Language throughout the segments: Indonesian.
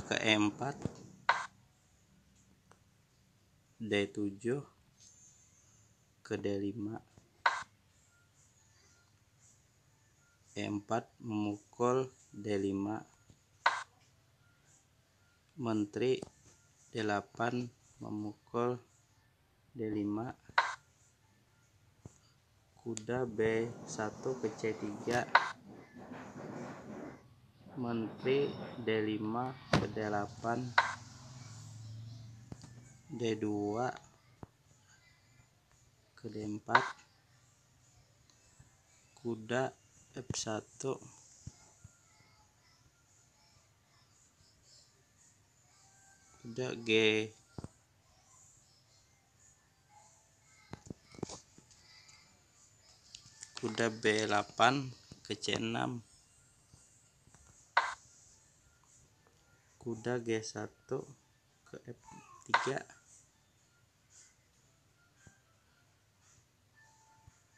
ke E4 D7 ke D5 E4 memukul D5 menteri D8 memukul D5 kuda B1 ke C3 menteri D5 ke D8 D2 ke D4 kuda F1 kuda G. Kuda B8 ke C6 kuda G1 ke F3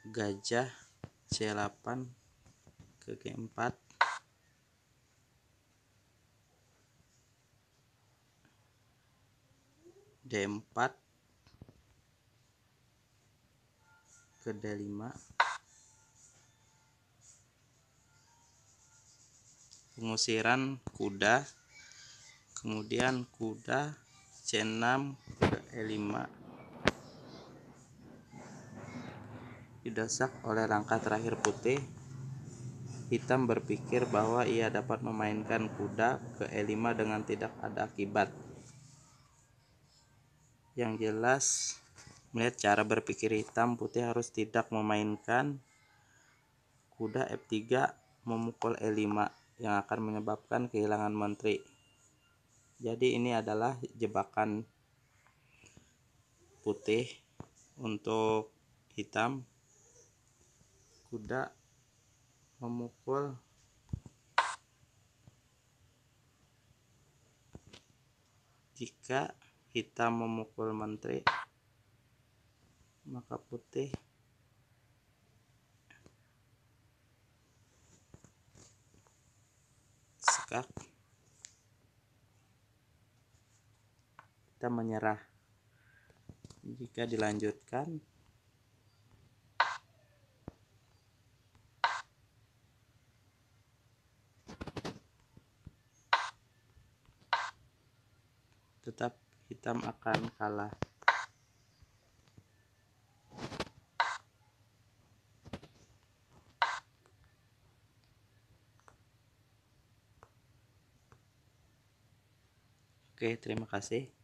gajah C8 ke G4 D4 ke D5 pengusiran kuda kemudian kuda C6 ke E5 didesak oleh langkah terakhir putih. Hitam berpikir bahwa ia dapat memainkan kuda ke E5 dengan tidak ada akibat. Yang jelas melihat cara berpikir hitam putih harus tidak memainkan kuda F3 memukul E5 yang akan menyebabkan kehilangan menteri. Jadi ini adalah jebakan putih untuk hitam. Kuda memukul. Jika hitam memukul menteri maka putih. Sekak kita menyerah jika dilanjutkan tetap hitam akan kalah Oke, terima kasih.